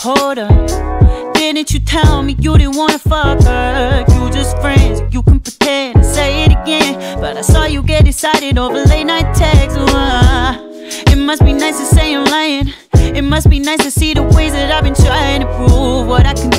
Hold up. Didn't you tell me you didn't wanna fuck her? You just friends, you can pretend and say it again. But I saw you get excited over late night texts. It must be nice to say I'm lying. It must be nice to see the ways that I've been trying to prove what I can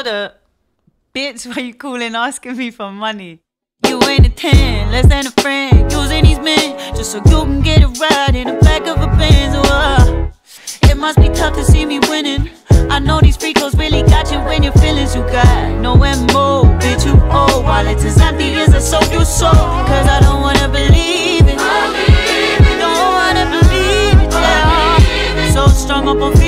shoulder. Bitch, why you calling asking me for money? You ain't a 10, less than a friend. Using these men just so you can get a ride in the back of a Benz. Oh, it must be tough to see me winning. I know these free throws really got you when your feelings you got no MO, bitch you old Wallets as empty as a soap you sold Cause I don't wanna believe it I Don't wanna believe it, yeah So strong. up on